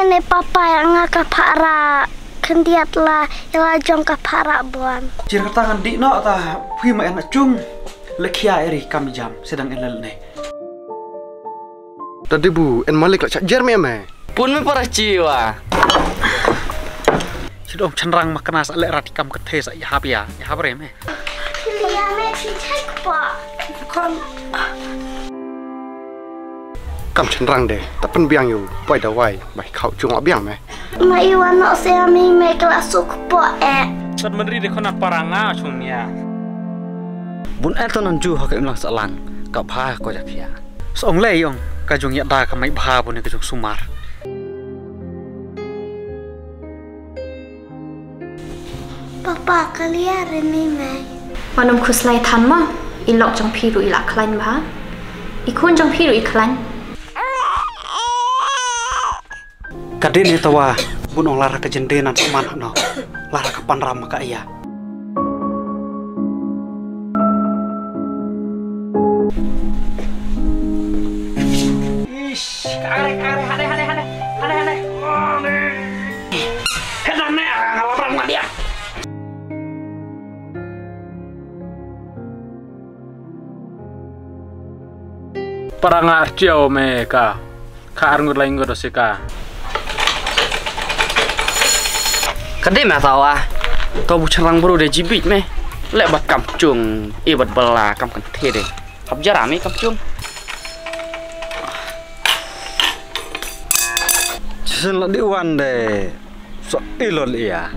ene papa yang ngaka para kendiat lah yang jong ka para buan. Jir tangan di no ta hui ma enak cung. Lekia eri kami jam sedang elel ne. Tadi bu, en malik lah cak jar me me. Pun me para jiwa. Sidong cenrang makna sa lek ratikam kethe sa ya ya. Ya habre me. Lia me si cek pa. Kon កំចិនរាំងដែរតែពិនបៀងយូបៃដវ៉ៃបៃខោជងអបៀងម៉ែម៉ៃវ៉ាណោសេមីមេក្លាសុខពអេឈុតមិនរីរខណាប៉ារ៉ាងាឈុនយ៉ាបុនអេតននជូហកអឹមឡងសឡាំងកផាកោចាភៀសអងលេយងកជងយ៉ាដាកម៉ៃផាបុនកជងស៊ូម៉ារប៉ាប៉ាកលៀរមីម៉ៃវ៉ានំខុស្លៃឋានមកអ៊ីឡុកចងភីរុអ៊ីឡាក្លាញ់បាអ៊ីខូនចងភីរុអ៊ីក្លាញ់ ni tawa bun ong lara ka jendenan man no. Lara ka panram ka iya. Ish, kare kare hane hane hane hane hane. Hedan ne ngalapan ma dia. paranga archiao me ka ka arngur lain go dosika Kadai me tawa. Kau bu cenrang bro de jibit me. Lek bat kampung, i bat bela kam kan the de. Hab jarami kampung. Sen lah di wan deh. So ilol iya.